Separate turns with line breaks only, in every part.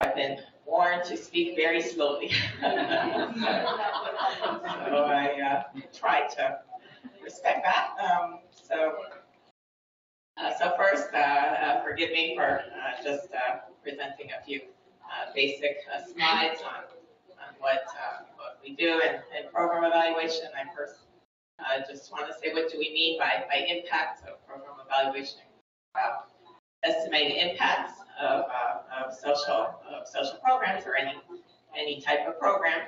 I've been warned to speak very slowly. so I uh, try to respect that. Um, so, uh, so first, uh, uh forgive me for uh, just uh, presenting a few basic slides on, on what what we do in, in program evaluation. I first just want to say what do we mean by by impact of program evaluation. estimating impacts of, of social of social programs or any any type of program.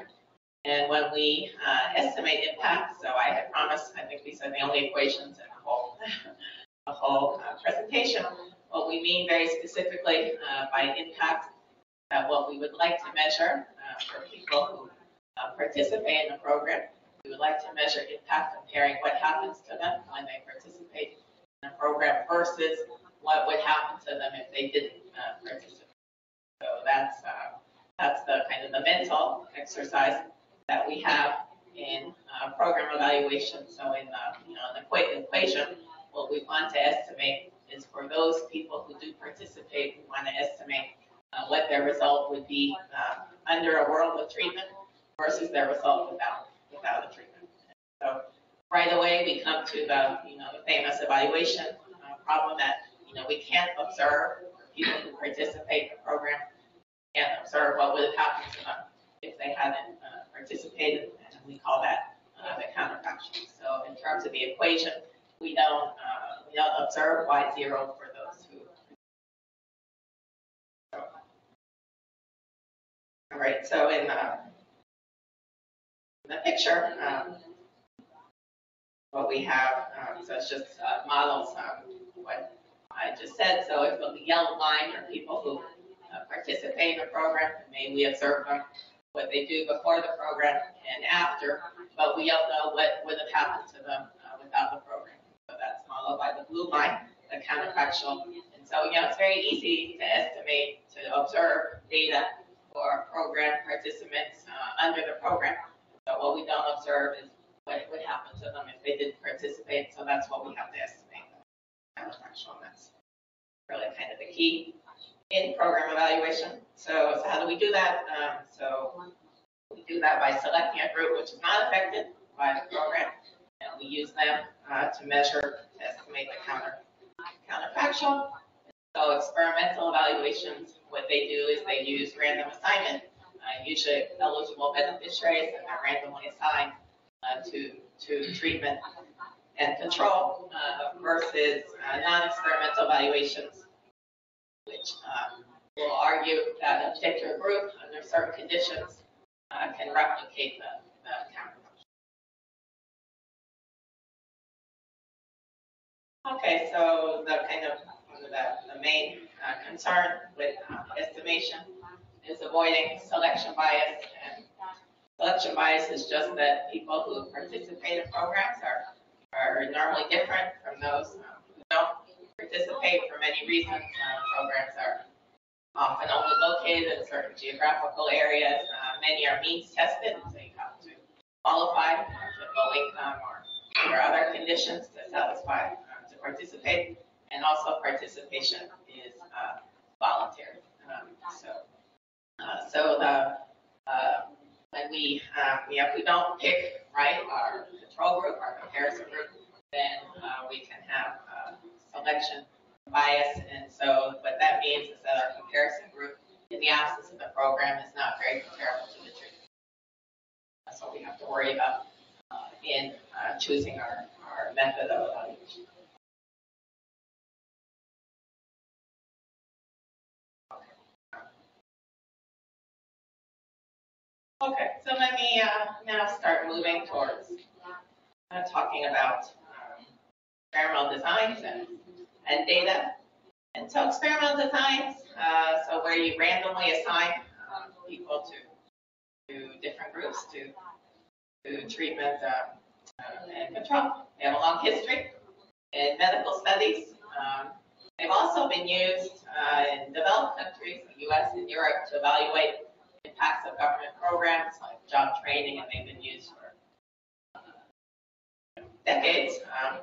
And when we uh, estimate impact, so I had promised, I think these are the only equations in the whole, the whole uh, presentation. What we mean very specifically uh, by impact, uh, what we would like to measure uh, for people who uh, participate in the program. We would like to measure impact comparing what happens to them when they participate in a program versus what would happen to them if they didn't participate. So that's that's the kind of the mental exercise that we have in uh, program evaluation. So in the, you know, the equation, what we want to estimate is for those people who do participate, we want to estimate uh, what their result would be uh, under a world of treatment versus their result without without a treatment. So right away we come to the you know the famous evaluation uh, problem that you know we can't observe people who participate in the program can't observe what would have happened to them if they hadn't uh, participated, and we call that uh, the counterfactual. So in terms of the equation, we don't uh, we don't observe y zero for those who. All right. So in the, in the picture, um, what we have, um, so it's just uh, models um, what I just said. So if the yellow line are people who uh, participate in the program, may we observe them what they do before the program and after, but we don't know what would have happened to them uh, without the program. So that's followed by the blue line, the counterfactual. And so, you know, it's very easy to estimate, to observe data for program participants uh, under the program. But what we don't observe is what would happen to them if they didn't participate. So that's what we have to estimate. Counterfactual, that's really kind of the key in program evaluation. So, so how do we do that? Um, so we do that by selecting a group which is not affected by the program, and we use them uh, to measure, to estimate the counter counterfactual. So experimental evaluations, what they do is they use random assignment, uh, usually eligible beneficiaries, and they're randomly assigned uh, to to treatment and control uh, versus uh, non-experimental evaluations which um, will argue that a particular group under certain conditions uh, can replicate the, the. Okay, so the kind of the, the main uh, concern with uh, estimation is avoiding selection bias. And selection bias is just that people who participate in programs are, are normally different from those um, who don't participate for many reasons. Uh, programs are often only located in certain geographical areas. Uh, many are means tested, so you have to qualify to low income or, or other conditions to satisfy uh, to participate. And also participation is uh, voluntary. Um, so, uh, so the uh, when we, um, know, if we don't pick right our control group, our comparison group, then we can have selection bias. And so what that means is that our comparison group, in the absence of the program, is not very comparable to the treatment. That's what we have to worry about uh, in uh, choosing our, our method of evaluation. Okay, so let me uh, now start moving towards uh, talking about um, experimental designs and and data. And so experimental designs, uh, so where you randomly assign um, people to, to different groups to, to treatment uh, and control. They have a long history in medical studies. Um, they've also been used uh, in developed countries, the US and Europe, to evaluate impacts of government programs like job training, and they've been used for decades. Um,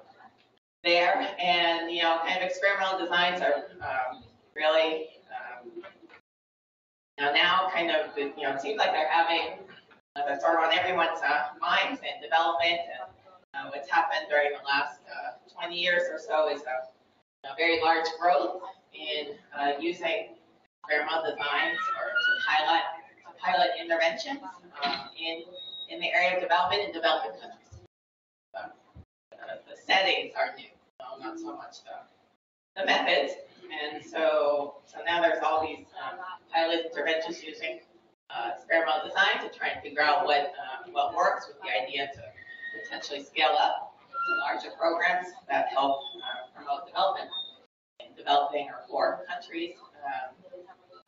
there. And, you know, kind of experimental designs are um, really um, Now, now kind of, you know, it seems like they're having, uh, that's sort of on everyone's uh, minds and development and uh, what's happened during the last uh, 20 years or so is a, a very large growth in uh, using experimental designs or to pilot, to pilot interventions um, in, in the area of development in developing countries. Settings are new, no, not so much the, the methods. And so, so now there's all these um, pilot interventions using uh, experimental design to try and figure out what uh, what works with the idea to potentially scale up to larger programs that help uh, promote development in developing or poor countries. Um,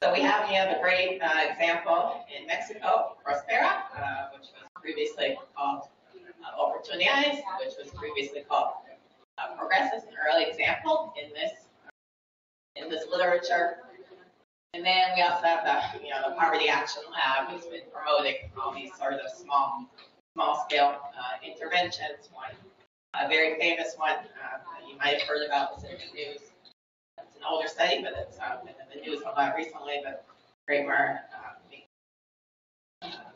so we have here the great uh, example in Mexico, Prospera, uh, which was previously called Oportunidades, which was previously called uh, Progresa, is an early example in this in this literature. And then we also have the, you know, the Poverty Action Lab, who's been promoting all these sort of small, small scale uh, interventions. One, a very famous one uh, you might have heard about was in the news. It's an older study, but it's uh, been in the news a lot recently. But Kremer, uh,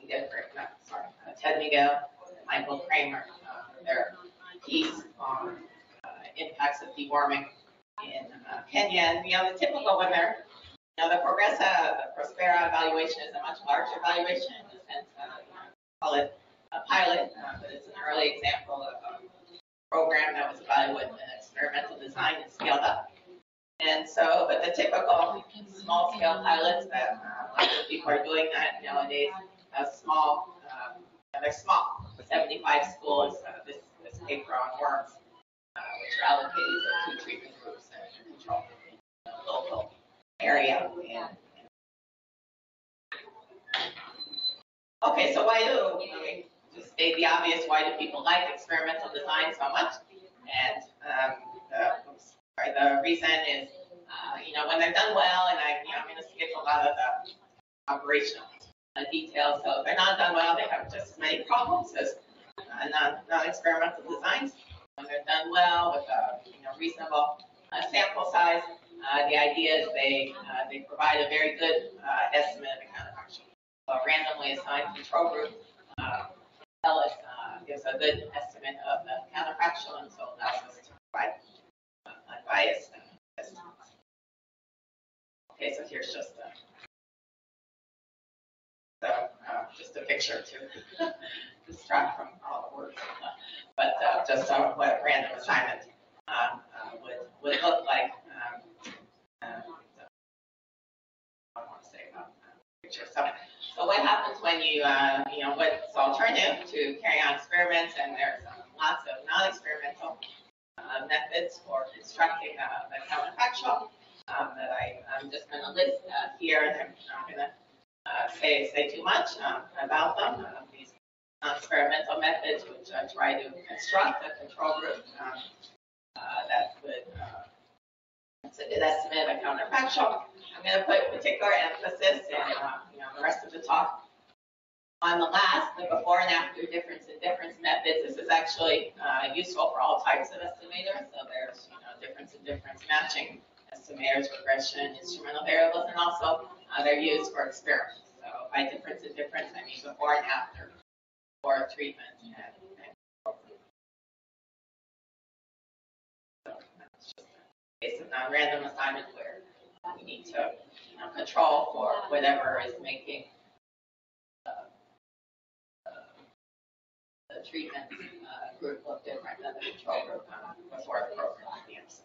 Miguel, sorry, uh, Ted Miguel, Michael Kremer, uh, their piece on uh, impacts of deworming in uh, Kenya. And, know, the typical one there, you know, the Progresa, the Prospera evaluation is a much larger evaluation in the sense, uh, call it a pilot, uh, but it's an early example of a program that was evaluated in experimental design and scaled up. And so, but the typical small scale pilots that uh, of people are doing that nowadays, uh, small, they're small, 75 schools, uh, this, this paper on worms, uh, which are allocated to two treatment groups and control the local area. And, okay, so why do, I mean, to state the obvious, why do people like experimental design so much? And um, the, oops, sorry, the reason is, uh, you know, when they're done well, and I, you know, I'm going to skip a lot of the operational uh, details. So if they're not done well, they have just as many problems as uh, non, non-experimental designs. When they're done well with a you know, reasonable uh, sample size, uh, the idea is they uh, they provide a very good uh, estimate of the counterfactual. So a randomly assigned control group uh, uh, gives a good estimate of the counterfactual, and so allows us to provide uh, unbiased. Okay, so here's just a so uh, just a picture to distract from all the words, but uh, just uh, what a random assignment um, would would look like. Um, uh, so I want to say about uh, picture. So, so what happens when you uh, you know what's alternative to carry on experiments, and there's um, lots of non-experimental uh, methods for constructing the counterfactual um, that I, I'm just going to list here, and I'm not going to say say too much um, about them. Uh, these experimental methods which uh, try to construct a control group um, uh, that would uh, a good estimate of counterfactual. I'm going to put particular emphasis in uh, you know the rest of the talk on the last, the before and after difference in difference methods. This is actually uh, useful for all types of estimators. So there's you know difference in difference matching estimators, regression, instrumental variables, and also uh, they're used for experiments. So by difference in difference, I mean before and after for treatment. And, and non-random assignment where we need to you know, control for whatever is making uh, uh, the treatment uh, group look different than the control group uh, before the program begins.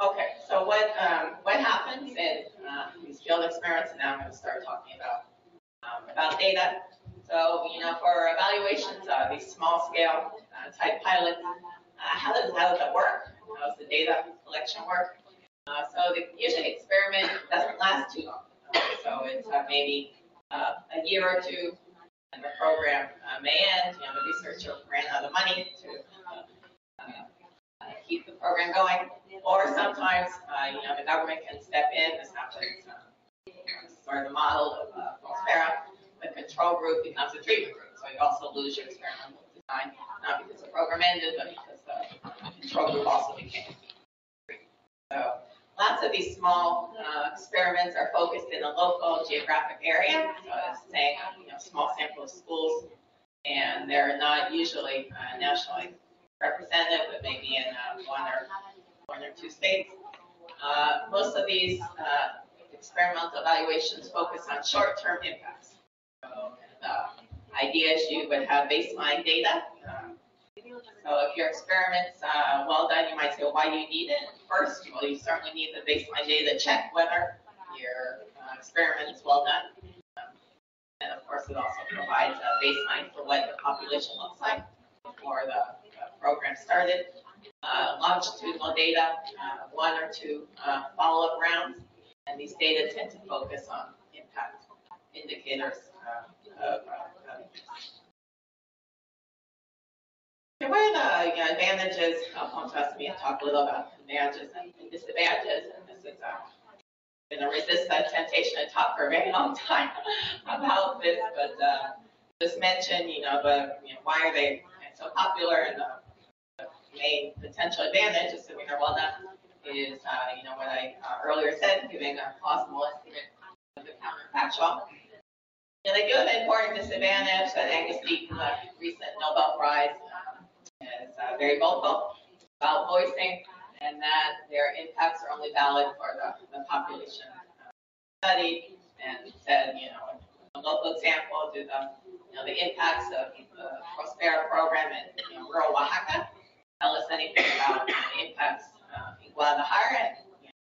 Okay, so what um, what happens in uh, these field experiments? And now I'm going to start talking about um, about data. So you know, for evaluations, uh, these small scale uh, type pilots, uh, how does how does it work? How does the data collection work? Uh, so the, usually experiment doesn't last too long. Uh, so it's maybe a year or two, and the program may end. You know, the researcher ran out of money to keep the program going. Or sometimes, uh, you know, the government can step in. This happens uh, sort of the model of uh. The control group becomes a treatment group. So you also lose your experimental design, not because the program ended, but because the control group also became So lots of these small uh, experiments are focused in a local geographic area. So it's saying, you know, small sample of schools, and they're not usually uh, nationally representative, but maybe in uh, one or one or two states. Uh, most of these uh, experimental evaluations focus on short-term impacts. So the idea is you would have baseline data. So if your experiment's uh, well done, you might say, well, why do you need it? First, well, you certainly need the baseline data to check whether your uh, experiment is well done. And of course, it also provides a baseline for what the population looks like the, the program started. Uh, longitudinal data, uh, one or two uh, follow-up rounds, and these data tend to focus on impact indicators uh, of uh, What are the you know, advantages? I'll trust me and talk a little about advantages and disadvantages. And this is uh, going to resist that temptation to talk for a very long time about this, but uh, just mention, you know, the you know, why are they so popular and the main potential advantage, assuming they're well done, is uh, you know what I uh, earlier said, giving a plausible estimate of the counterfactual. And they do have an important disadvantage that Angus Deaton, the recent Nobel Prize is uh, very vocal about voicing and that their impacts are only valid for the, the population studied and said, you know, a local example to the, you know, the impacts of the Prospera program in you know, rural Oaxaca tell us anything about the impacts uh, in Guadalajara and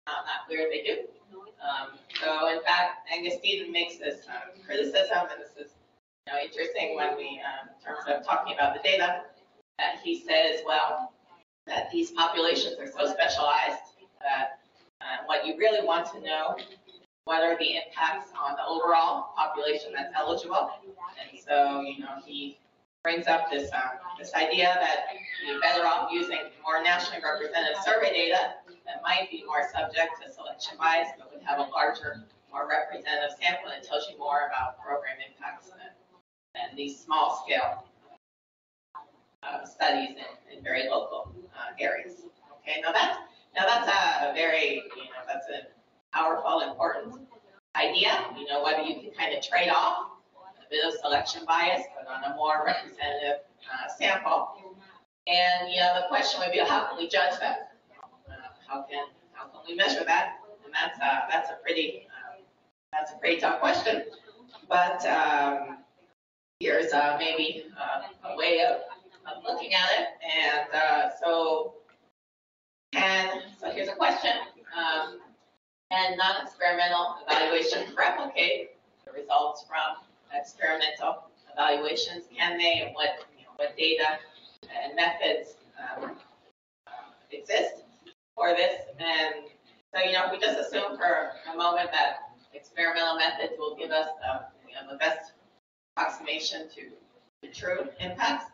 not, not clear they do. Um, so in fact, Angus Deaton makes this um, criticism, and this is you know, interesting when we, um, in terms of talking about the data, that he says, well, that these populations are so specialized that uh, what you really want to know what are the impacts on the overall population that's eligible. And so, you know, he brings up this um, this idea that you're better off using more nationally representative survey data that might be more subject to selection bias, but would have a larger, more representative sample that tells you more about program impacts than, than these small scale uh, studies in, in very local uh, areas. Okay, now that's now that's a very you know that's a powerful, important idea. You know whether you can kind of trade off bit of selection bias, but on a more representative uh, sample. And you know the question would be, how can we judge that? Uh, how can how can we measure that? And that's uh, that's a pretty um, that's a pretty tough question. But um, here's uh, maybe uh, a way of of looking at it. And uh, so, can so here's a question: um, Can non-experimental evaluation replicate the results from experimental evaluations? Can they, and what you know, what data and methods um, exist for this? And so, you know, if we just assume for a moment that experimental methods will give us the, you know, the best approximation to the true impacts,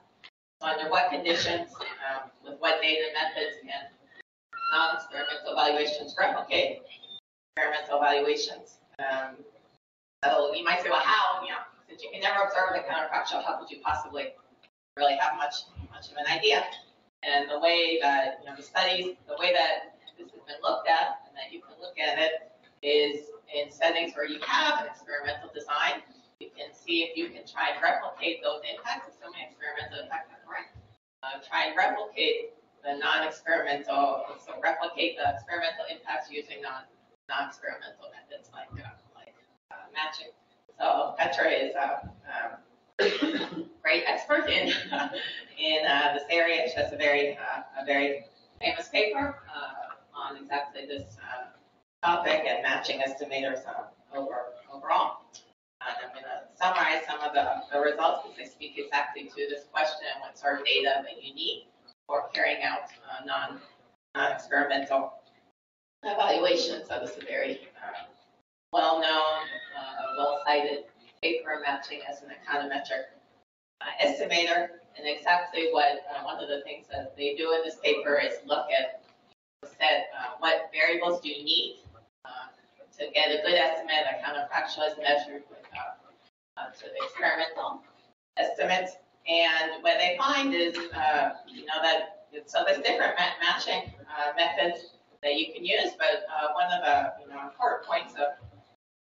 under what conditions, um, with what data methods can non-experimental evaluations replicate experimental evaluations. Um, so you might say, well, how, you know, since you can never observe the counterfactual, how could you possibly really have much, much of an idea? And the way that, you know, the studies, the way that this has been looked at and that you can look at it is in settings where you have an experimental design you can see if you can try and replicate those impacts, assuming experimental impacts are correct. Uh, try and replicate the non-experimental, so replicate the experimental impacts using non, non-experimental methods like uh, matching. So Petra is a um, great expert in in uh, this area. She has a very uh, a very famous paper uh, on exactly this topic and matching estimators over overall. And I'm going to summarize some of the, the results because they speak exactly to this question what sort of data that you need for carrying out uh, non, non-experimental evaluations. So this is a very uh, well-known, uh, well-cited paper matching as an econometric uh, estimator. And exactly what uh, one of the things that they do in this paper is look at said, uh, what variables do you need to get a good estimate of counterfactual is measured with uh, to the experimental estimates. And what they find is, uh, you know, that so there's different ma- matching uh, methods that you can use, but uh, one of the you know important points of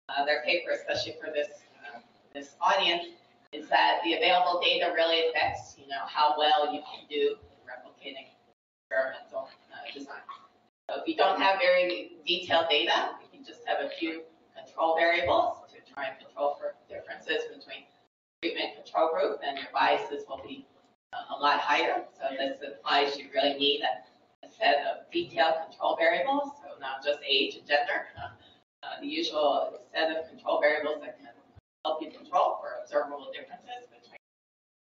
uh, their paper, especially for this uh, this audience, is that the available data really affects you know how well you can do replicating experimental uh, design. So if you don't have very detailed data, you can just have a few control variables to try and control for differences between treatment control group, then your biases will be uh, a lot higher. So this implies you really need a, a set of detailed control variables, so not just age and gender, the usual set of control variables that can help you control for observable differences between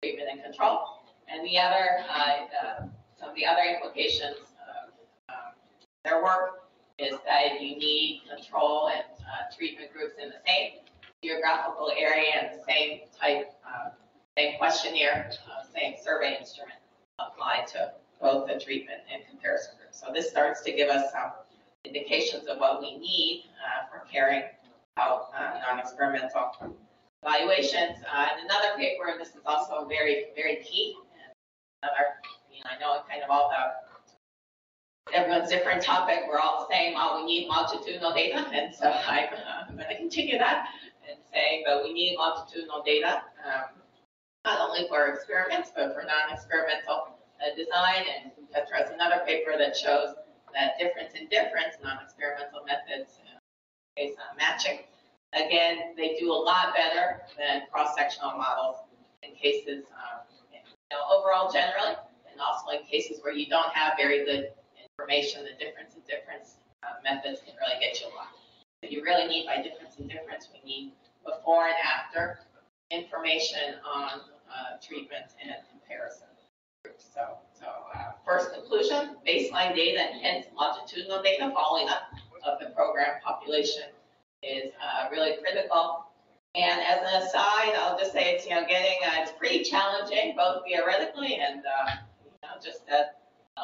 treatment and control. And the other, uh, uh, some of the other implications of um, their work is that you need control and uh, treatment groups in the same geographical area and the same type, uh, same questionnaire, same survey instrument applied to both the treatment and comparison groups. So this starts to give us some indications of what we need uh, for carrying out uh, non-experimental evaluations. Uh, in another paper, this is also very, very key, another, you know, I know kind of all about everyone's different topic. We're all saying, well, we need longitudinal data, and so I'm, uh, I'm going to continue that and say, but we need longitudinal data, um, not only for experiments, but for non-experimental uh, design. And has another paper that shows that difference in difference, non-experimental methods uh, based on matching. Again, they do a lot better than cross-sectional models in cases, um, you know, overall generally, and also in cases where you don't have very good information, the difference in difference uh, methods can really get you a lot. If you really need by difference in difference, we need before and after information on uh, treatment and comparison. So, first conclusion, baseline data and hence longitudinal data following up of the program population is uh, really critical. And as an aside, I'll just say it's you know getting uh, it's pretty challenging both theoretically and uh, you know just a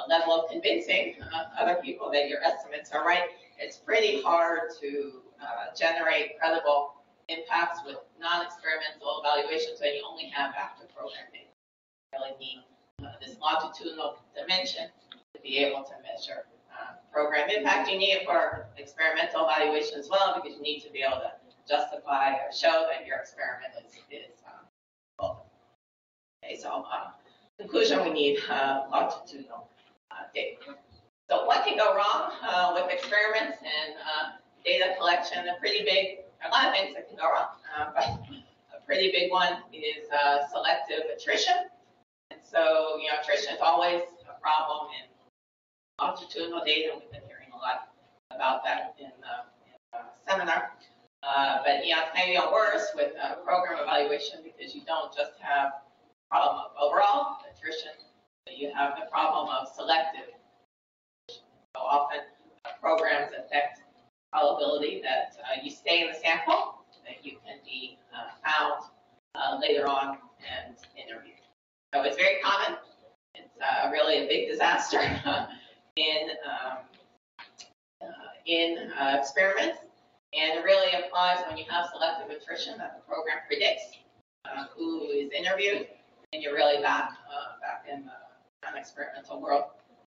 level of convincing uh, other people that your estimates are right. It's pretty hard to uh, generate credible impacts with non-experimental evaluations when you only have after program data. Really this longitudinal dimension to be able to measure uh, program impact. You need it for experimental evaluation as well because you need to be able to justify or show that your experiment is, is um, Okay, so uh, conclusion, we need uh, longitudinal uh, data. So what can go wrong uh, with experiments and uh, data collection? A pretty big, a lot of things that can go wrong, but a pretty big one is selective attrition. And so, you know, attrition is always a problem in longitudinal data. We've been hearing a lot about that in the, in the seminar. Uh, but yeah, it's maybe worse with uh, program evaluation because you don't just have the problem of overall attrition, but you have the problem of selective. So often uh, programs affect probability that uh, you stay in the sample, that you can be uh, found uh, later on and interviewed. So it's very common. It's really a big disaster in um, in experiments and it really applies when you have selective attrition that the program predicts uh, who is interviewed, and you're really back uh, back in the non-experimental world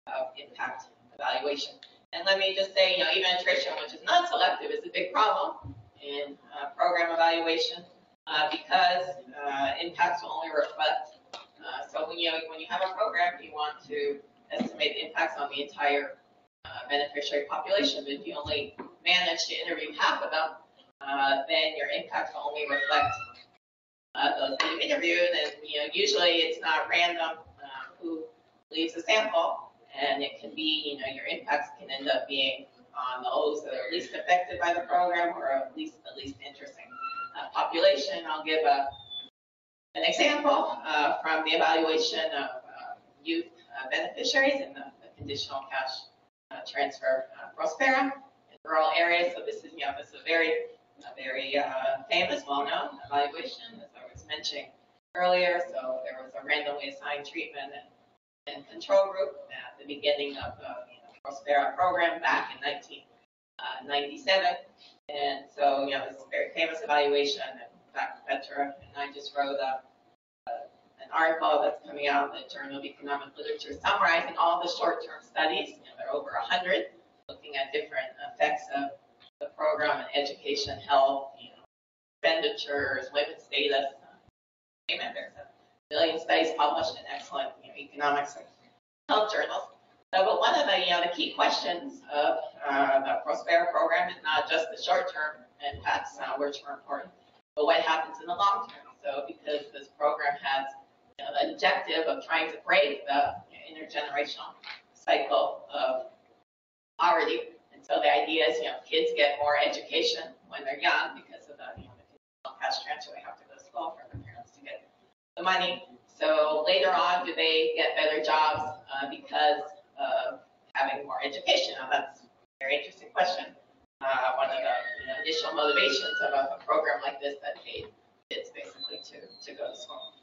of impact evaluation. And let me just say, you know, even attrition, which is not selective, is a big problem in uh, program evaluation uh, because uh, impacts will only reflect. Uh, so when you when you have a program, you want to estimate the impacts on the entire beneficiary population. But if you only manage to interview half of them, uh, then your impact will only reflect uh, those that you interviewed. And you know, usually it's not random uh, who leaves a sample, and it can be, you know, your impacts can end up being on those that are least affected by the program or at least the least interesting uh, population. I'll give a an example uh, from the evaluation of uh, youth beneficiaries in the, the conditional cash transfer Prospera in rural areas. So this is, you know, this is a very, a very uh, famous, well-known evaluation, as I was mentioning earlier. So there was a randomly assigned treatment and, and control group at the beginning of the you know, Prospera program back in 1997. Uh, and so, you know, this is a very famous evaluation. And Dr. Petra and I just wrote a, an article that's coming out in the Journal of Economic Literature summarizing all the short-term studies. You know, there are over 100 looking at different effects of the program on education, health, you know, expenditures, women's status. Amen. There's a million studies published in excellent you know, economics and health journals. So, but one of the you know the key questions of uh, the Prospera program is not just the short-term impacts, uh, which are important, but what happens in the long term. So, because this program has you know, objective of trying to break the intergenerational cycle of poverty. And so the idea is, you know, kids get more education when they're young because of the, you know, the cash transfer, they have to go to school for their parents to get the money. So later on, do they get better jobs uh, because of having more education? Now that's a very interesting question. Uh, one of the you know, initial motivations of a, a program like this that paid kids basically to, to go to school.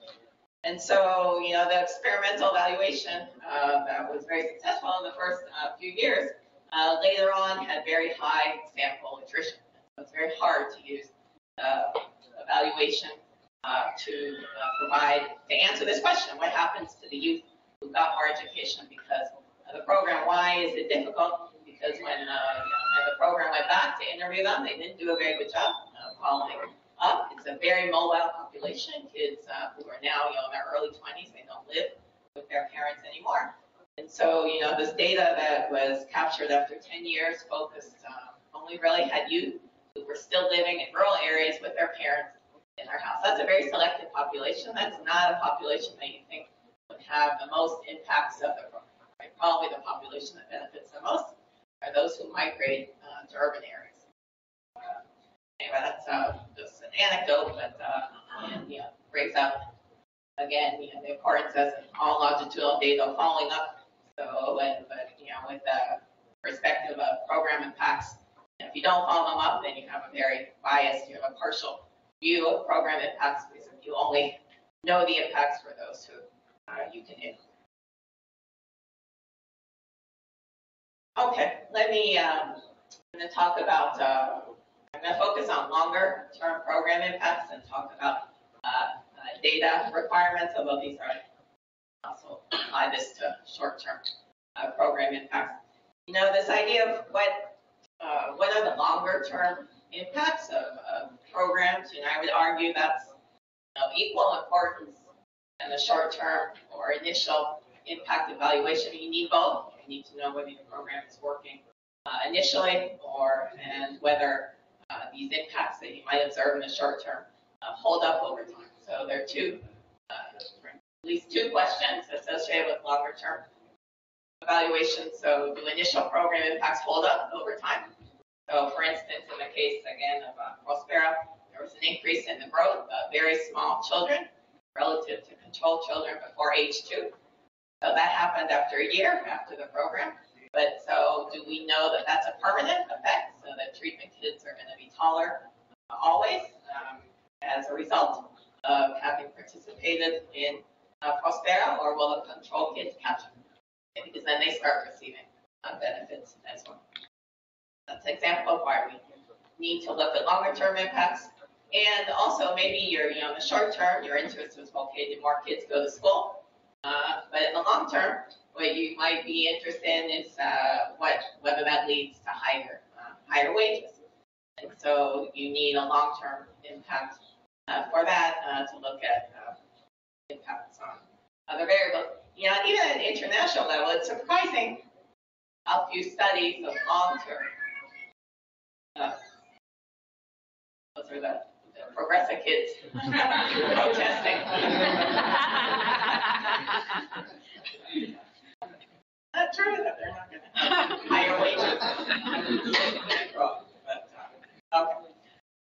And so, you know, the experimental evaluation uh, that was very successful in the first uh, few years, uh, later on had very high sample attrition. So it's very hard to use uh, evaluation uh, to uh, provide, to answer this question, what happens to the youth who got more education because of the program? Why is it difficult? Because when, you know, when the program went back to interview them, they didn't do a very good job following up. It's a very mobile population. Kids uh, who are now, you know, in their early 20s, they don't live with their parents anymore. And so, you know, this data that was captured after 10 years focused um, only really had youth who were still living in rural areas with their parents in their house. That's a very selective population. That's not a population that you think would have the most impacts of the program. Right? Probably the population that benefits the most are those who migrate uh, to urban areas. Anyway, that's uh, just anecdote, but uh, and, you know, brings up again you know, the importance of all longitudinal data following up. So, and, but you know, with the perspective of program impacts, if you don't follow them up, then you have a very biased, you have a partial view of program impacts because you only know the impacts for those who uh, you can influence. Okay, let me um, talk about uh, I'm going to focus on longer term program impacts and talk about uh, uh, data requirements, although these are also apply this to short term uh, program impacts. You know, this idea of what uh, what are the longer term impacts of, of programs, you know, I would argue that's know, equal importance in the short term or initial impact evaluation. You need both. You need to know whether the program is working uh, initially or and whether uh, these impacts that you might observe in the short term uh, hold up over time. So there are two, uh, at least two questions associated with longer term evaluation. So do initial program impacts hold up over time? So for instance, in the case again of uh, Prospera, there was an increase in the growth of very small children relative to control children before age two. So that happened after a year after the program. But so do we know that that's a permanent effect, so that treatment kids are going to be taller always um, as a result of having participated in uh, Prospera, or will the control kids catch up? Because then they start receiving uh, benefits as well. That's an example of why we need to look at longer term impacts. And also maybe you're, you know, in the short term, your interest was, okay, did more kids go to school? Uh, but in the long term, what you might be interested in is uh, what whether that leads to higher uh, higher wages. And so you need a long-term impact uh, for that uh, to look at uh, impacts on other variables. You know, even at an international level, it's surprising how few studies of long-term. Uh, those are the, the progressive kids protesting. Not true that they're not going to higher wages. okay.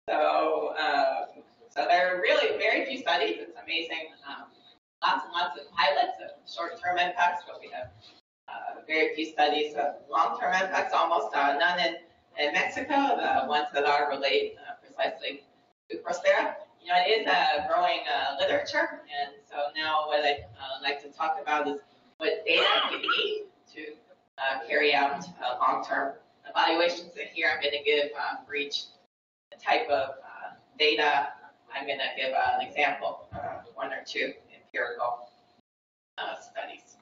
So, uh, so there are really very few studies. It's amazing. Um, lots and lots of pilots of short-term impacts, but we have uh, very few studies of long-term impacts, almost uh, none in, in Mexico, the ones that are related uh, precisely to Prospera. You know, it is a growing uh, literature, and so now what I'd uh, like to talk about is what data need to uh, carry out uh, long-term evaluations. And here I'm going to give uh, for each type of uh, data, I'm going to give an example, uh, one or two empirical uh, studies.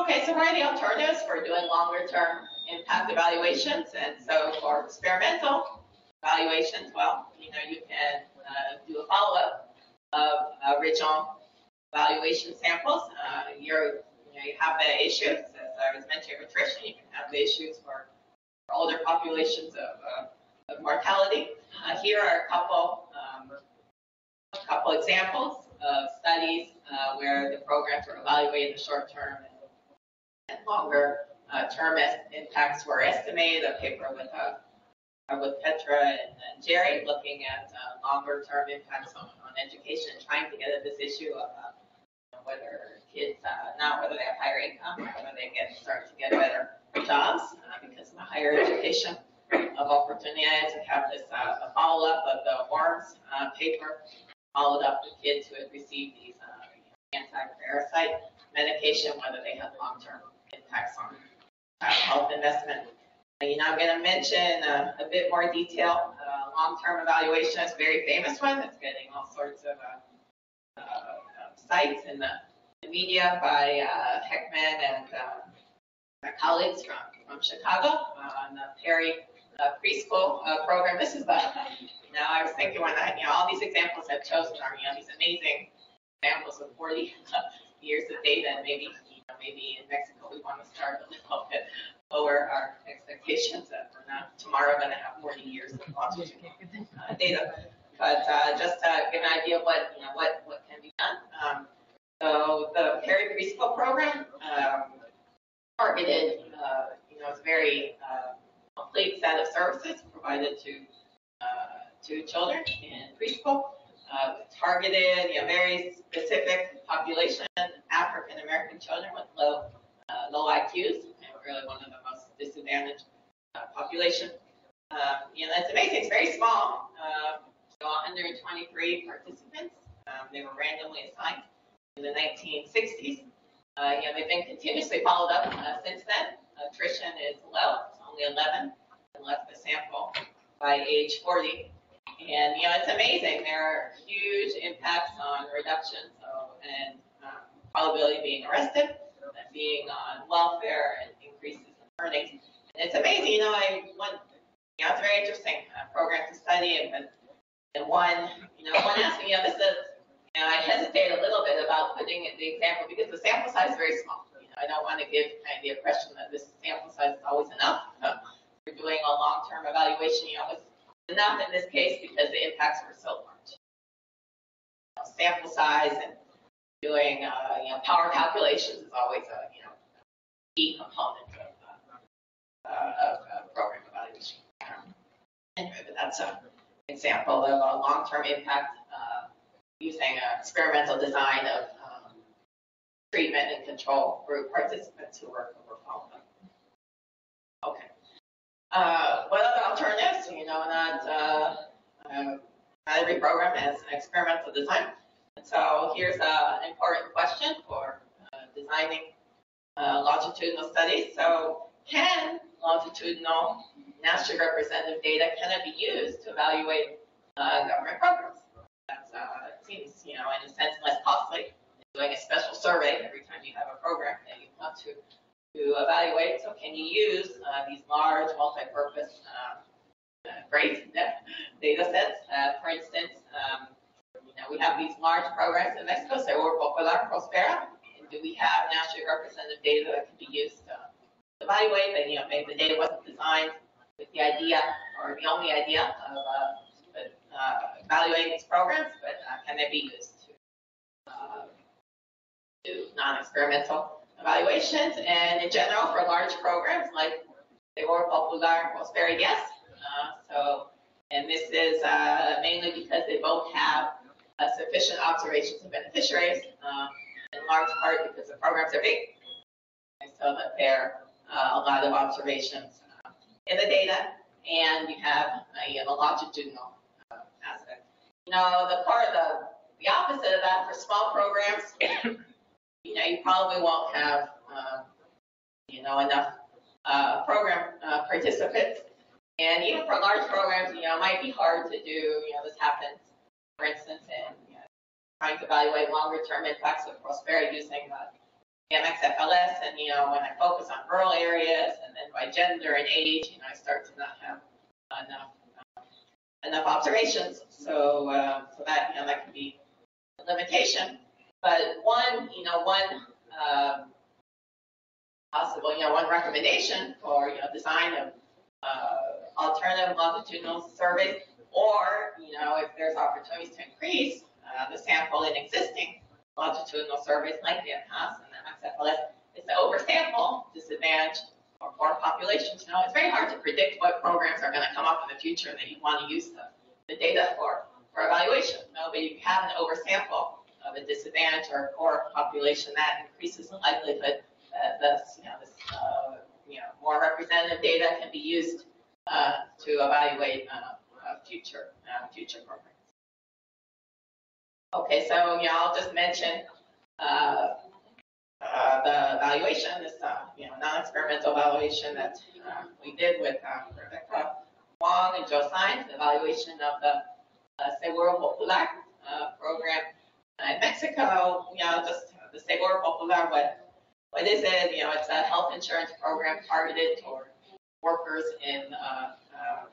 Okay, so what are the alternatives for doing longer term impact evaluations? And so for experimental evaluations, well, you know, you can uh, do a follow-up of original evaluation samples. Uh, you're, you, have the issues, as I was mentioning Trish, you can have the issues for, for older populations of, uh, of mortality. Uh, here are a couple, um, a couple examples of studies uh, where the programs were evaluated in the short term and, and longer uh, term impacts were estimated. A paper with uh, with Petra and, and Jere looking at uh, longer term impacts on, on education, trying to get at this issue of whether kids, uh, not whether they have higher income, or whether they get start to get better jobs uh, because of the higher education of opportunity. to have this uh, a follow up of the WORMS uh, paper, followed up with kids who had received these uh, anti-parasite medication, whether they had long term impacts on uh, health investment you know, I'm going to mention uh, a bit more detail. Uh, long-term evaluation is a very famous one. It's getting all sorts of uh, uh sites in the, the, media by uh, Heckman and my uh, colleagues from, from Chicago on the Perry preschool program. This is the, know, I was thinking when I, you know, all these examples I've chosen are, you know, these amazing examples of 40 years of data and maybe, you know, maybe in Mexico we want to start a little bit lower our expectations that we're not tomorrow going to have 40 years of longitudinal uh, data. But uh, just to give an idea of what, you know, what, what can be done. Um, so the Perry Preschool Program um, targeted, uh, you know, it's a very uh, complete set of services provided to uh, to children in preschool. Uh, targeted, you know, very specific population, African American children with low low IQs, really one of the most disadvantaged uh, population. Um, you know, it's amazing. It's very small. Um, so 123 participants. Um, they were randomly assigned in the 1960s. Uh, you know, they've been continuously followed up uh, since then. Attrition is low. It's only 11 and left the sample by age 40. And, you know, it's amazing. There are huge impacts on reduction so, and um, probability of being arrested, being on welfare and increases in earnings. And it's amazing, you know, I went, you know, it's a very interesting uh, program to study, and, and one, you know, one asked me, you know, this is, I hesitate a little bit about putting the example because the sample size is very small. You know, I don't want to give kind of the impression that this sample size is always enough. Uh, we're doing a long-term evaluation, you know, it's enough in this case because the impacts were so large. You know, sample size and doing, uh, you know, power calculations is always a, you know, key component of, uh, program evaluation. anyway, but that's an example of a long-term impact uh, using an experimental design of um, treatment and control group participants who were, up. Okay. Uh, what other alternatives? You know, not, uh, uh, every program has an experimental design. And so here's uh, an important question for uh, designing uh, longitudinal studies. So can longitudinal nationally representative data can it be used to evaluate uh, government programs? That uh, seems, you know, in a sense, less costly than doing a special survey every time you have a program that you want to to evaluate. So can you use uh, these large multi-purpose uh, great data sets? Uh, for instance, um, you know, we have these large programs in Mexico, Seguro Popular, Prospera. And do we have nationally representative data that can be used to evaluate, but you know, maybe the data wasn't designed with the idea or the only idea of uh, uh, evaluating these programs, but uh, can they be used to uh, do non-experimental evaluations? And in general, for large programs like they were popular, very yes. Uh, so, and this is uh, mainly because they both have sufficient observations of beneficiaries, in large part because the programs are big, and so that they're uh, a lot of observations uh, in the data, and you have uh, you have a longitudinal uh. You know, the part the the opposite of that for small programs, you know, you probably won't have um, you know enough uh, program uh, participants, and even for large programs, you know, it might be hard to do. You know, this happens, for instance, in you know, trying to evaluate longer term impacts of Prospera using MXFLS, and you know, when I focus on rural areas and then by gender and age, you know, I start to not have enough enough observations. So, uh, so that you know, that can be a limitation. But one, you know, one um, possible, you know, one recommendation for you know design of uh, alternative longitudinal surveys, or you know, if there's opportunities to increase uh, the sample in existing longitudinal surveys like the MHAS and the MXFLS, is to oversample disadvantaged poor populations. Know, it's very hard to predict what programs are going to come up in the future that you want to use the, the data for for evaluation. Know, but you have an oversample of a disadvantaged or poor population that increases the likelihood that this, you know, this, uh, you know, more representative data can be used uh, to evaluate uh, future uh, future programs. Okay, so you I'll just mention uh, uh, the evaluation, this you know non-experimental evaluation that we did with Rebecca Wong and Joe Saenz, evaluation of the Seguro Popular program in Mexico. You know, just the Seguro Popular, what what is it? You know, it's a health insurance program targeted toward workers in uh, uh,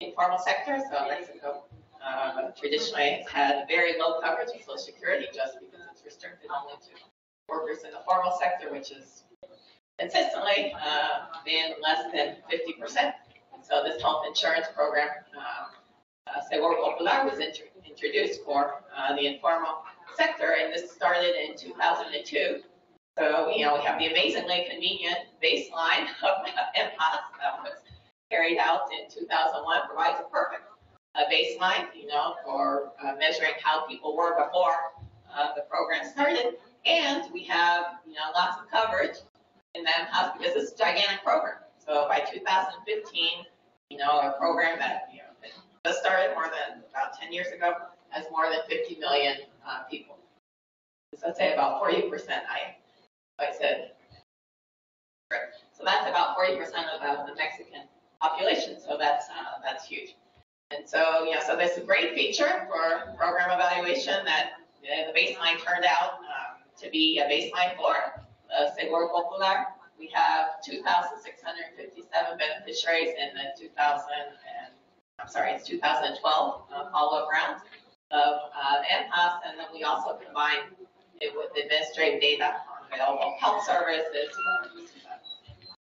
informal sector. So Mexico uh, traditionally has had very low coverage of Social Security just because it's restricted only to workers in the formal sector, which is consistently uh, been less than 50%. So this health insurance program, uh, uh, Seguro Popular, was int introduced for uh, the informal sector, and this started in 2002. So, you know, we have the amazingly convenient baseline of MHAS that was carried out in 2001, provides a perfect uh, baseline, you know, for uh, measuring how people were before uh, the program started. And we have, you know, lots of coverage in the house because it's a gigantic program. So by 2015, you know, a program that, you know, just started more than about 10 years ago has more than 50 million uh, people. So I'd say about 40%, I, I said. So that's about 40% of the, Mexican population. So that's, uh, that's huge. And so, yeah, so this is a great feature for program evaluation that the baseline turned out um, to be a baseline for uh, Seguro Popular. We have 2,657 beneficiaries in the 2000 and, I'm sorry, it's 2012 uh, follow-up round of uh, and then we also combine it with administrative data on available health services,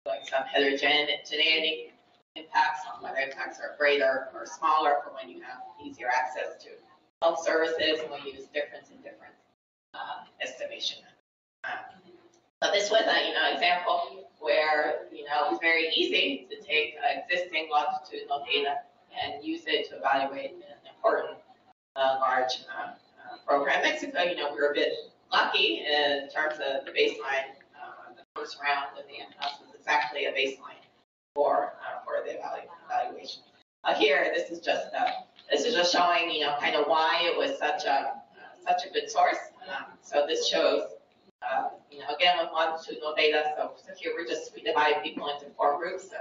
like some heterogeneity impacts on whether impacts are greater or smaller for when you have easier access to health services, and we use difference in difference uh, estimation. so this was a you know example where you know it was very easy to take existing longitudinal data and use it to evaluate an important uh, large uh, uh, program. Mexico, you know, we were a bit lucky in terms of the baseline. Uh, the first round of the MHAS was exactly a baseline for uh, for the evaluation. Here, this is just this is just showing, you know, kind of why it was such a such a good source. Um, so this shows, you know, again with longitudinal data. So, so here we're just we divide people into four groups. So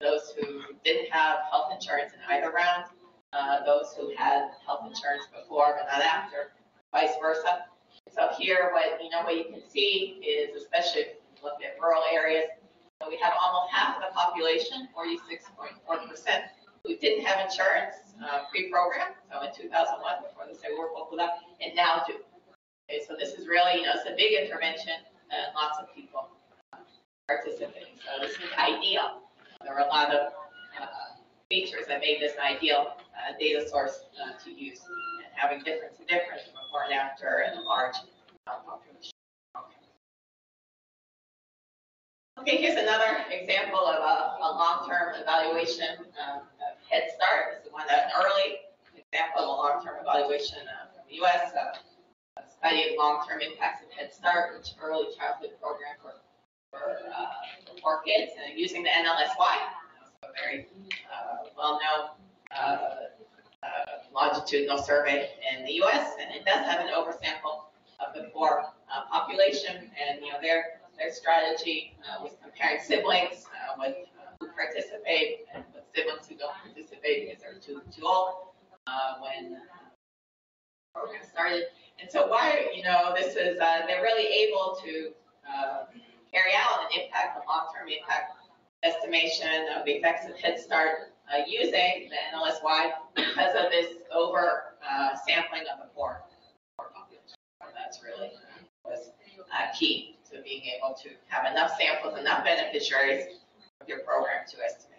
those who didn't have health insurance in either round, uh, those who had health insurance before but not after, vice versa. So here, what you know, what you can see is, especially if you look at rural areas, so we have almost half of the population, 46.4 percent, who didn't have insurance uh, pre-program. So in 2001, before the state Seguro Popular, and now do. Okay, so this is really, you know, it's a big intervention, and lots of people uh, participating. So this is ideal. There are a lot of uh, features that made this an ideal uh, data source uh, to use and having difference in difference before and after in a large uh, population. Okay. okay, here's another example of a, a long-term evaluation um, of Head Start. This is one an early example of a long-term evaluation uh, from the U.S. Uh, a study of long-term impacts of Head Start, which early childhood program for, for, uh, for kids, and using the NLSY a very uh, well-known uh, uh, longitudinal survey in the U.S. and it does have an oversample of the poor population, and you know their their strategy was comparing siblings with who participate and with siblings who don't participate because they're too too old when program started. And so why, you know, this is, uh, they're really able to uh, carry out an impact, a long-term impact estimation of the effects of Head Start uh, using the NLSY because of this over uh, sampling of the poor, poor population. That's really was uh, key to being able to have enough samples, enough beneficiaries of your program to estimate.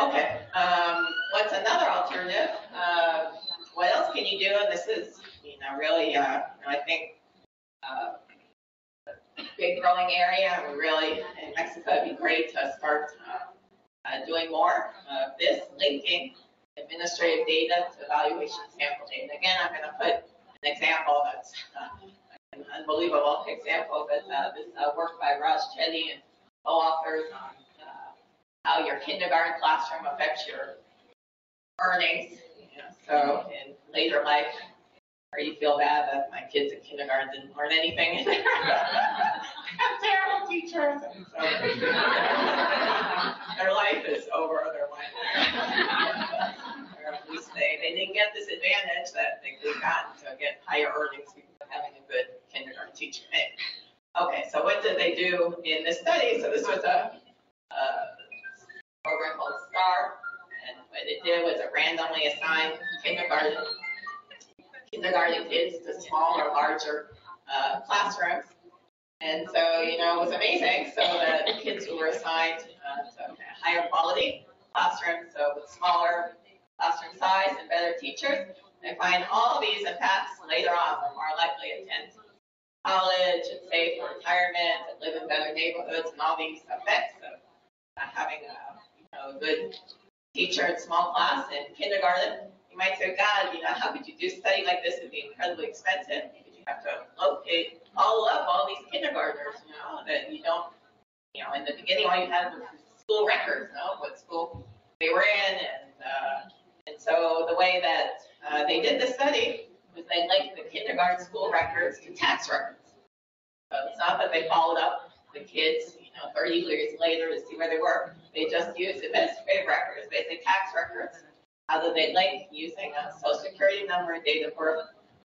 Okay, um, what's another alternative? Uh, what else can you do? And this is, you know, really, uh, I think, uh, big growing area. We really, in Mexico, it'd be great to start uh, uh, doing more of this, linking administrative data to evaluation sample data. Again, I'm going to put an example that's uh, an unbelievable example, but uh, this work by Raj Chetty and co-authors on how your kindergarten classroom affects your earnings. You know, so in later life, or you feel bad that my kids in kindergarten didn't learn anything. have terrible teachers. So their life is over, their life. or at least they, they didn't get this advantage that they could have gotten to get higher earnings because of having a good kindergarten teacher. Okay, so what did they do in this study? So this was a, a program called STAR, what it did was it randomly assigned kindergarten kindergarten kids to small or larger uh, classrooms. And so, you know, it was amazing. So the kids who were assigned uh, to higher quality classrooms, so with smaller classroom size and better teachers, they find all these impacts later on. They're more likely to attend college and save for retirement and live in better neighborhoods and all these effects of having a you a good teacher in small class in kindergarten, you might say, God, you know, how could you do a study like this? It'd be incredibly expensive because you have to locate, follow up all these kindergartners, you know, that you don't, you know, in the beginning, all you had was school records, you know, what school they were in. And, uh, and so the way that uh, they did the study was they linked the kindergarten school records to tax records. So it's not that they followed up the kids, you know, 30 years later to see where they were. They just use administrative records, basic tax records. Do they link using a social security number, date of birth,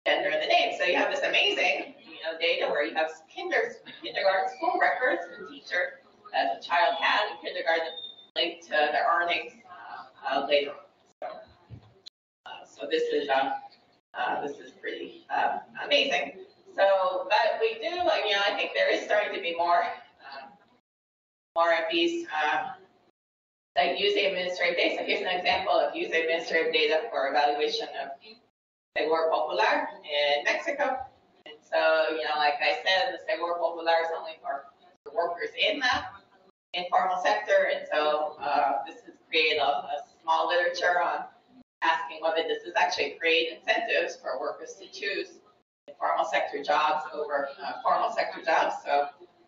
gender, and the name? So you have this amazing, you know, data where you have kinder, kindergarten school records and teacher that the child had in kindergarten linked to their earnings uh, uh, later. So, uh, so this is uh, uh, this is pretty uh, amazing. So, but we do, you know, I think there is starting to be more more of these like using administrative data. So here's an example of using administrative data for evaluation of Seguro Popular in Mexico. And so, you know, like I said, the Seguro Popular is only for workers in the informal sector. And so uh, this has created a, a small literature on asking whether this is actually create incentives for workers to choose informal sector jobs over uh, formal sector jobs. So,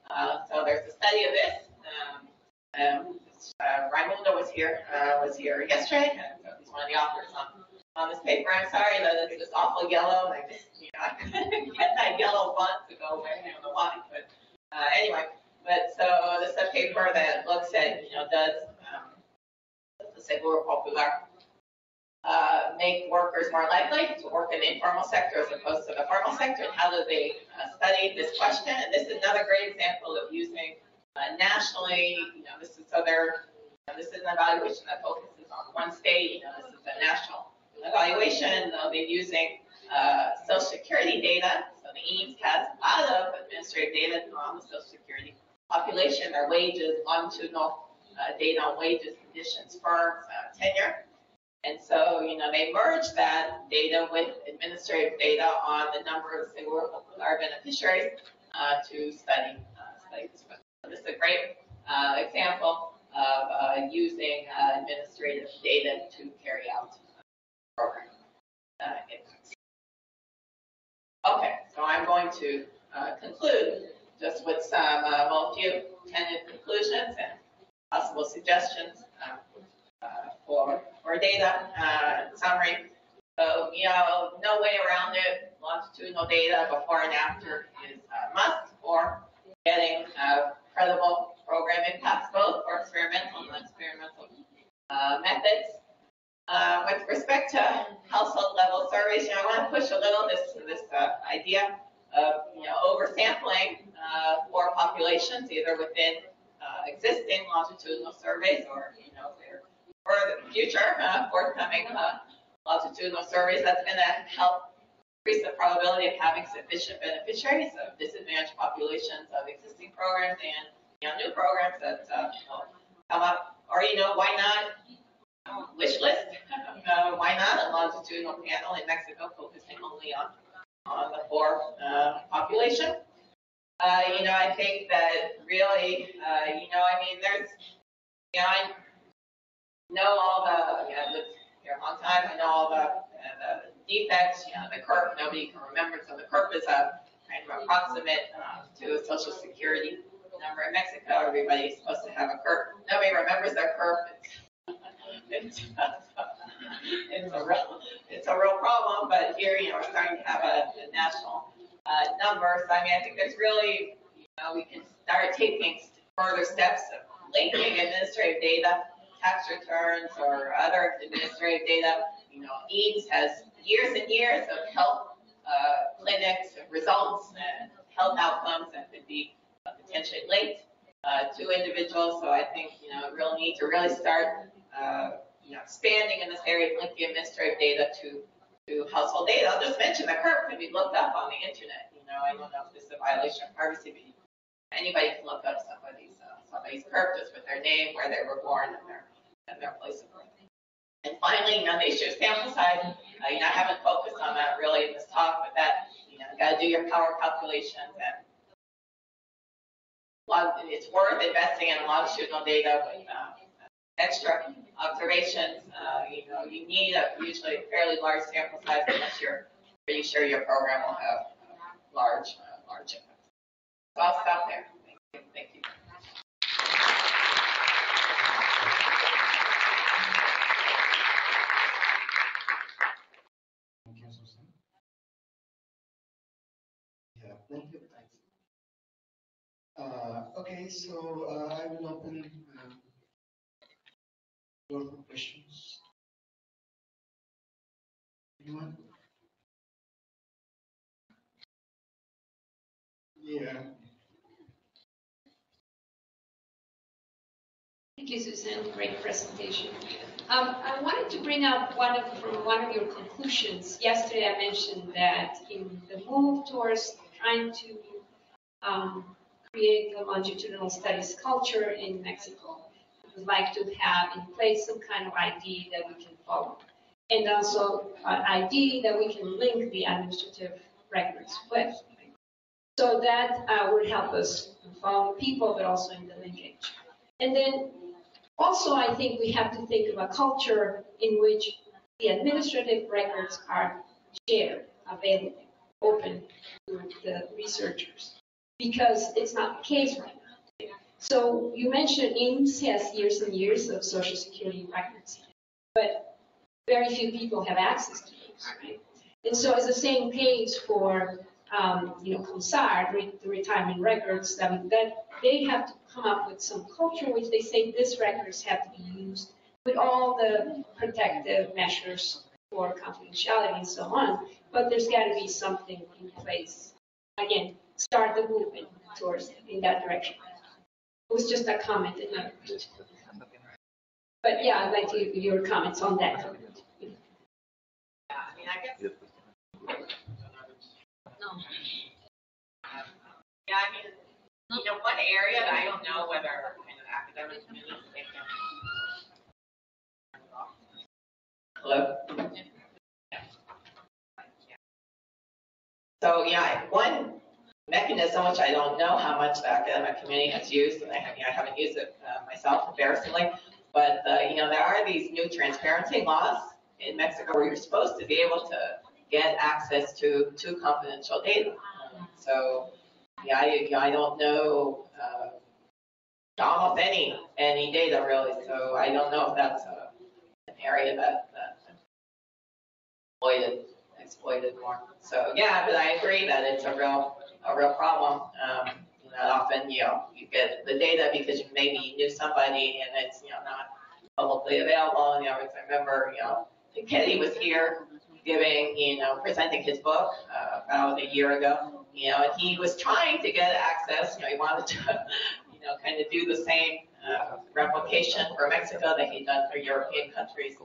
uh, so there's a study of this. Um, um, uh, Raimundo was here, uh, was here yesterday, and so he's one of the authors on, on this paper. I'm sorry that it's just awful yellow, I just, you know, I couldn't get that yellow font to go away. I don't know why, but uh, anyway. But so this is a paper that looks at, you know, does um, the Seguro Popular uh, make workers more likely to work in the informal sector as opposed to the formal sector? And how do they uh, study this question? And this is another great example of using uh, nationally, you know, this is so you know, this is an evaluation that focuses on one state. You know, this is a national evaluation. They'll be using uh, Social Security data. So the IMSS has a lot of administrative data on the Social Security population, their wages, longitudinal uh, data on wages, conditions, firms, uh, tenure. And so, you know, they merge that data with administrative data on the number of single our beneficiaries uh, to study, uh, study this. This is a great uh, example of uh, using uh, administrative data to carry out program uh, Okay, so I'm going to uh, conclude just with some, uh, tentative conclusions and possible suggestions for, for data summary. So, you know, no way around it. Longitudinal data before and after is a must for getting uh, credible program impacts, both for experimental and non-experimental uh, methods. Uh, with respect to household level surveys, you know, I want to push a little this, this uh, idea of, you know, oversampling uh, for populations, either within uh, existing longitudinal surveys or, you know, for the future uh, forthcoming uh, longitudinal surveys. That's going to help increase the probability of having sufficient beneficiaries of disadvantaged populations of existing programs and you know, new programs that uh, come up. Or, you know, why not wish list? uh, why not a longitudinal panel in Mexico focusing only on, on the poor uh, population? Uh, you know, I think that really, uh, you know, I mean, there's, you know, I know all the, you know, lived here a long time, I know all the defects, you know, the CURP, nobody can remember, so the CURP is a kind of approximate uh, to a social security number in Mexico, everybody's supposed to have a CURP. Nobody remembers their CURP. It's, it's, it's a real, it's a real problem, but here, you know, we're starting to have a, a national uh, number. So I mean, I think there's really, you know, we can start taking further steps of linking administrative data, tax returns, or other administrative data. You know, IMSS has years and years of health uh, clinics, results, and health outcomes that could be potentially linked uh, to individuals. So I think, you know, real need to really start, uh, you know, expanding in this area, of linking administrative data to, to household data. I'll just mention the CURP can be looked up on the internet. You know, I don't know if this is a violation of privacy, but anybody can look up somebody's, uh, somebody's CURP just with their name, where they were born, and their, and their place of birth. And finally, issue of sample size, uh, you know, I haven't focused on that really in this talk, but that, you know, you got to do your power calculations and it's worth investing in longitudinal data with um, extra observations. Uh, you know, you need a usually fairly large sample size unless you're pretty sure your program will have large, uh, large impact. So I'll stop there. Thank you. Thank you.
Thank you, Susan. Yeah, thank you. Uh, okay, so uh, I will open uh, for questions. Anyone? Yeah.
Thank you, Susan. Great presentation. Um, I wanted to bring up one of from one of your conclusions. Yesterday, I mentioned that in the move towards trying to um, create a longitudinal studies culture in Mexico. We would like to have in place some kind of ID that we can follow. And also an ID that we can link the administrative records with. So that uh, would help us follow people, but also in the linkage. And then also, I think we have to think of a culture in which the administrative records are shared, available, open to the researchers because it's not the case right now. So you mentioned IMSS has years and years of Social Security records, but very few people have access to those, right? And so it's the same case for, um, you know, CONSAR, the retirement records, that, that they have to come up with some culture which they say these records have to be used with all the protective measures for confidentiality and so on. But there's got to be something in place. Again, start the movement towards in that direction. It was just a comment. But yeah, I'd like to hear your comments on that.
Yeah, I mean, I guess.
No.
Yeah, I mean, you know, one area that I don't know whether kind of academic communities think Hello? So, yeah, one mechanism, which I don't know how much the academic community has used, and I, you know, I haven't used it uh, myself, embarrassingly, but uh, you know there are these new transparency laws in Mexico where you're supposed to be able to get access to to confidential data. So yeah, I, I don't know uh, almost any any data really, so I don't know if that's a, an area that, that exploited exploited more. So yeah, but I agree that it's a real a real problem. Um, know, often, you know, you get the data because you maybe you knew somebody and it's, you know, not publicly available. And, you know, I remember, you know, Kenny was here giving, you know, presenting his book uh, about a year ago, you know, and he was trying to get access, you know, he wanted to, you know, kind of do the same uh, replication for Mexico that he'd done for European countries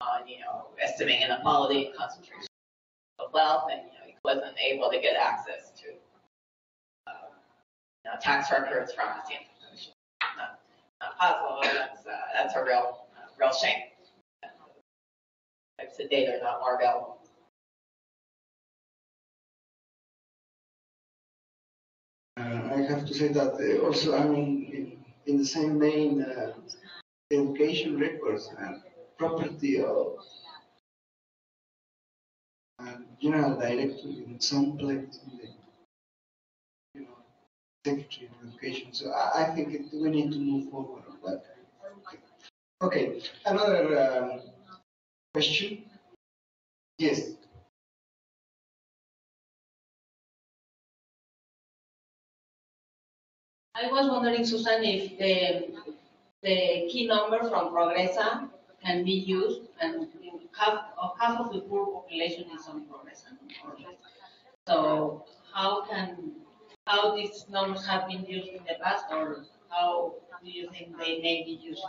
on, you know, estimating inequality and concentration of wealth, and, you know, he wasn't able to get access to uh, you know, tax records from the same commission. Not, not possible, that's, uh, that's a real, uh, real shame. Types of data are not more available.
Uh, I have to say that uh, also, I mean, in, in the same vein, uh, education records and property of general director in some place in the, you know, secretary of education. So I, I think it, we need to move forward on that. Okay, okay. another um, question? Yes.
I was wondering, Susan, if the, the key number from Progresa can be used and half of, half of the poor population is on less. So how can, how these numbers have been used in the past or how do you think they may be used?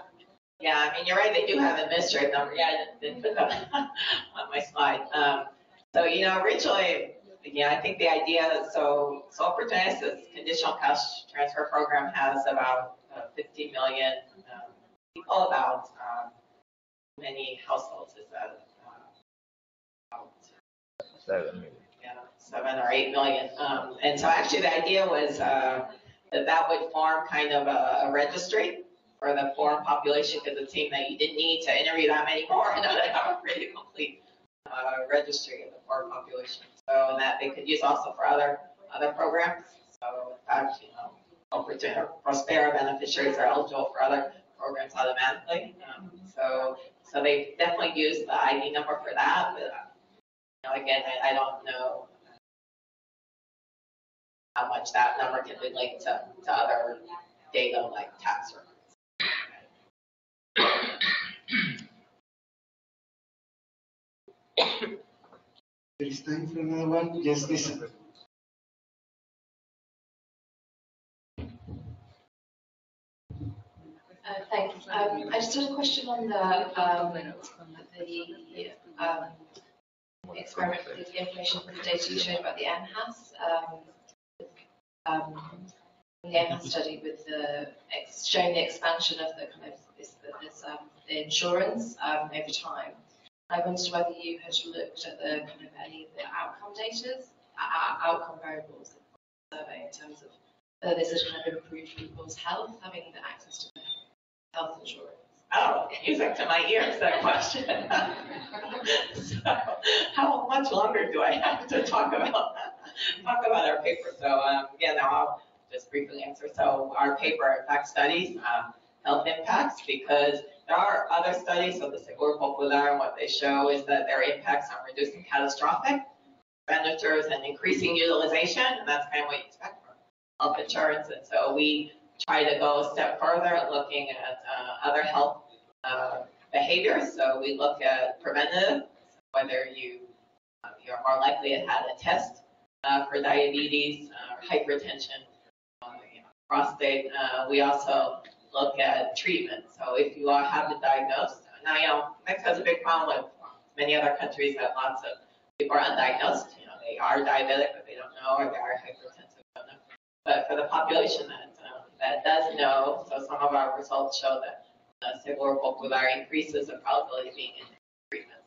Yeah, I mean, you're right, they do have a mystery number, yeah, I didn't put that on my slide. Um, so, you know, originally, yeah, I think the idea, so Sole for Genesis Conditional Cash Transfer Program has about uh, 50 million um, people, about um, many households is that? uh,
Seven million.
yeah, seven or eight million. Um, and so actually the idea was, uh, that that would form kind of a, a registry for the foreign population, because it seemed that you didn't need to interview that many more in order to have a pretty complete, uh, registry of the foreign population. So and that they could use also for other, other programs. So fact, you know, Prospera beneficiaries are eligible for other programs automatically. Um, so, so they definitely use the ID number for that, but, uh, you know, again, I, I don't know how much that number can relate to, to other data like tax records.
There is time for another one? Yes.
Uh, Thank you. Um, I just had a question on the, um, the, um, experiment with the information, the data you showed about the MHAS. um, um, The MHAS study with the, showing the expansion of the kind of, this, this, um, the insurance, um, over time. I wondered whether you had looked at the kind of any of the outcome data, uh, outcome variables of the survey in terms of whether this has kind of improved people's health, having the access to health insurance.
Oh, music to my ears, that question. So, how much longer do I have to talk about, talk about our paper? So, um, yeah, no, I'll just briefly answer. So our paper, in fact, studies, um, health impacts because there are other studies, so the Seguro Popular, and what they show is that their impacts on reducing catastrophic expenditures and increasing utilization, and that's kind of what you expect from health insurance. And so we try to go a step further, looking at uh, other health uh, behaviors. So we look at preventative, whether you uh, you're more likely to have a test uh, for diabetes, uh, hypertension, uh, you know, prostate. We also look at treatment. So if you are have it diagnosed, now you know Mexico has a big problem with many other countries that lots of people are undiagnosed. You know, they are diabetic, but they don't know, or they are hypertensive. But for the population that that does know, so some of our results show that uh, Seguro Popular increases the probability of being in treatment.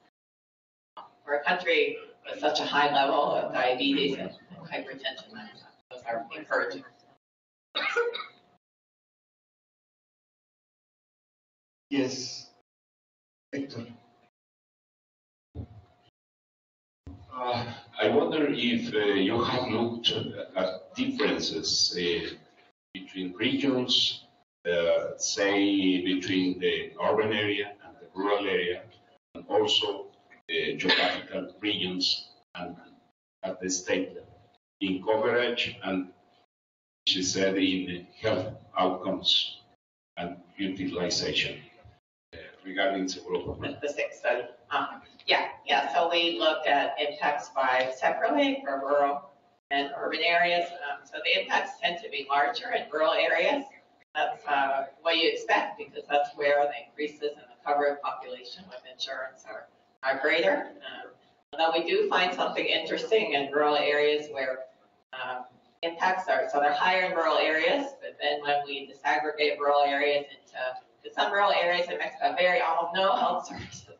For a country with such a high level of diabetes and hypertension, that- those are encouraging.
Yes. Hector.
Uh, I wonder if uh, you have looked at differences uh, between regions, uh, say between the urban area and the rural area, and also the geographical regions and at the state level in coverage and, she said, in health outcomes and utilization uh, regarding Seguro
the sixth study. Um, yeah, yeah, so we looked at impacts by separately for rural and urban areas. Um, so the impacts tend to be larger in rural areas. That's, uh, what you expect because that's where the increases in the covered population with insurance are, are greater. Um, Although we do find something interesting in rural areas where, um, impacts are, so they're higher in rural areas, but then when we disaggregate rural areas into, some rural areas in Mexico very, almost no health services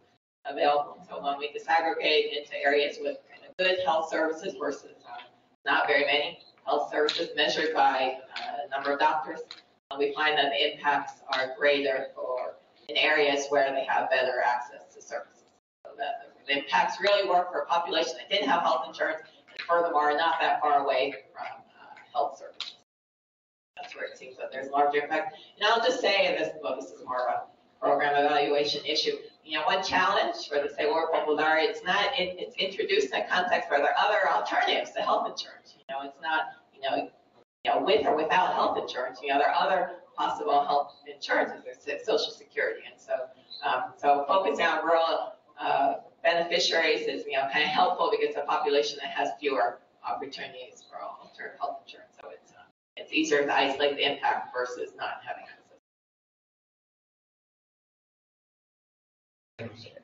available. So when we disaggregate into areas with kind of good health services versus uh, not very many health services measured by uh, number of doctors, uh, we find that the impacts are greater for in areas where they have better access to services. So that the impacts really work for a population that didn't have health insurance and furthermore not that far away from uh, health services. That's where it seems that there's a larger impact. And I'll just say, and this, well, this is more of a program evaluation issue, you know, one challenge for the Seguro Popular, it's not, it, it's introduced in a context where there are other alternatives to health insurance. You know, it's not, you know, you know, with or without health insurance, you know, there are other possible health insurances, there's social security. And so, um, so focusing on rural, uh, beneficiaries is, you know, kind of helpful because it's a population that has fewer opportunities for alternative health insurance. So it's, uh, it's easier to isolate the impact versus not having access.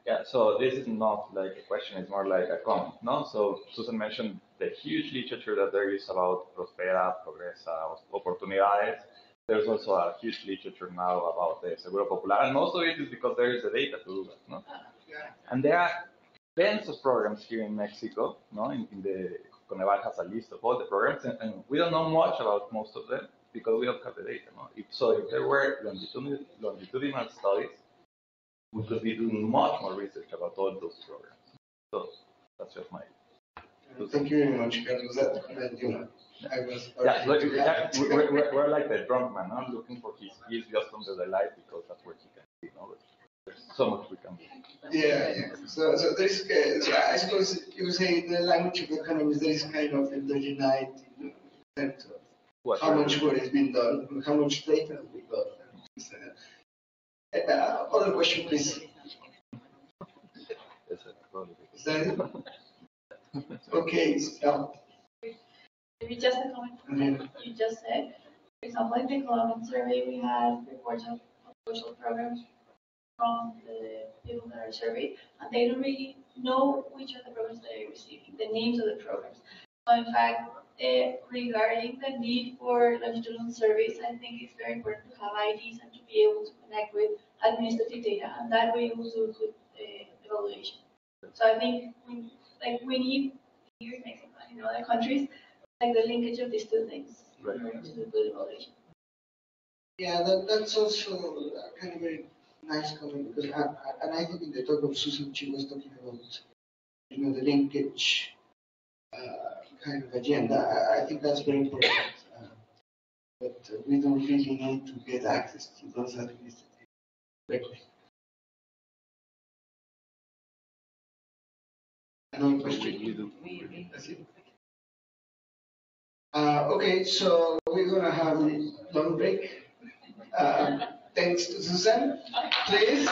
Yeah, so this is not like a question, it's more like a comment, no? So Susan mentioned the huge literature that there is about Prospera, Progresa, Oportunidades. There's also a huge literature now about the Seguro Popular, and most of it is because there is the data to do that, no? And there are tens of programs here in Mexico, no? In, in the Coneval has a list of all the programs, and, and we don't know much about most of them because we don't have the data, no? If, so if there were longitudinal, longitudinal studies, we could be doing much more research about all those programs. So that's just my.
Thank you very much, Carlos. That, you know, I was.
Yeah, look, yeah, we're, we're, we're like the drunk man. I'm looking for his he's just under the light because that's where he can see. You know, there's so much we can do.
Yeah, yeah. So, so there's, uh, so I suppose you say in the language of economics, there is kind of endogeneity in terms of
What?
how much work has been done, how much data we got. Uh, other question, please.
Is
that it? Okay, so,
Maybe just a comment
I mean,
you just said. For example, in the Colombian survey, we had reports of social programs from the people that are surveyed, and they don't really know which are the programs they're receiving, the names of the programs. So in fact, eh, regarding the need for longitudinal surveys, I think it's very important to have IDs and to be able to connect with administrative data, and that way we'll do good eh, evaluation. So I think we, like, we need here in Mexico and in other countries, like the linkage of these two things. in order to do good evaluation.
yeah, that, that's also kind of very nice comment because, I, I, and I think in the talk of Susan, she was talking about, you know, the linkage, uh, kind of agenda. I, I think that's very important. Uh, But uh, we don't really need to get access to those administrative Another question? That's it. Uh, okay, so we're gonna have a long break. Uh, thanks to Susan, please.